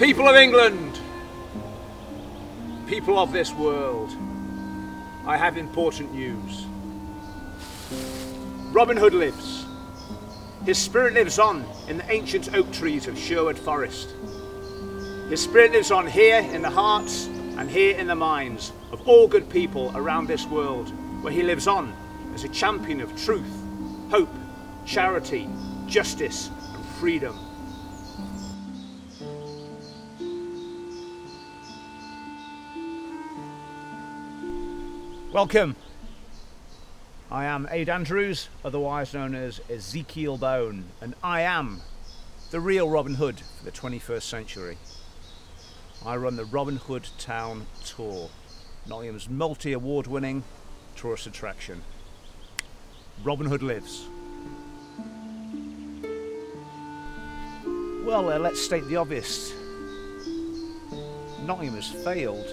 People of England, people of this world, I have important news. Robin Hood lives. His spirit lives on in the ancient oak trees of Sherwood Forest. His spirit lives on here in the hearts and here in the minds of all good people around this world, where he lives on as a champion of truth, hope, charity, justice, and freedom. Welcome. I am Ade Andrews, otherwise known as Ezekial Bone, and I am the real Robin Hood for the 21st century. I run the Robin Hood Town Tour, Nottingham's multi award winning tourist attraction. Robin Hood lives. Well, uh, let's state the obvious. Nottingham has failed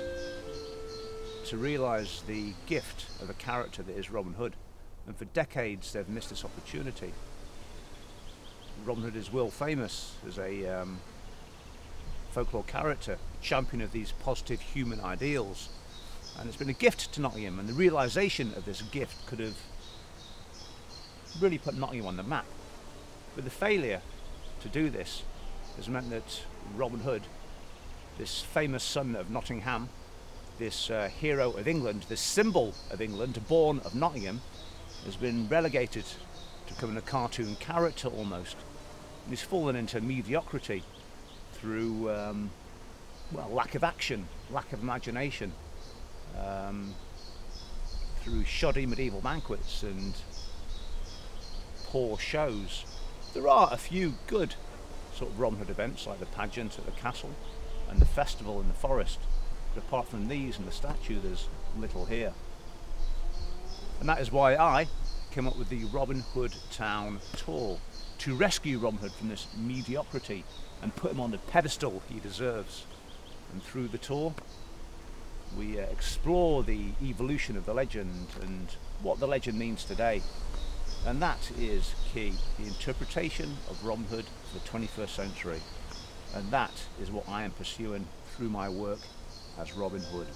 to realise the gift of a character that is Robin Hood, and for decades they've missed this opportunity. Robin Hood is world famous as a um, folklore character, champion of these positive human ideals, and it's been a gift to Nottingham, and the realisation of this gift could have really put Nottingham on the map. But the failure to do this has meant that Robin Hood, this famous son of Nottingham, this uh, hero of England, this symbol of England, born of Nottingham, has been relegated to becoming a cartoon character almost. And he's fallen into mediocrity through, um, well, lack of action, lack of imagination, um, through shoddy medieval banquets and poor shows. There are a few good sort of Robin Hood events like the pageant at the castle and the festival in the forest but apart from these and the statue, there's little here. And that is why I came up with the Robin Hood Town Tour to rescue Robin Hood from this mediocrity and put him on the pedestal he deserves. And through the tour, we uh, explore the evolution of the legend and what the legend means today. And that is key, the interpretation of Robin Hood for the 21st century. And that is what I am pursuing through my work as Robin Hood.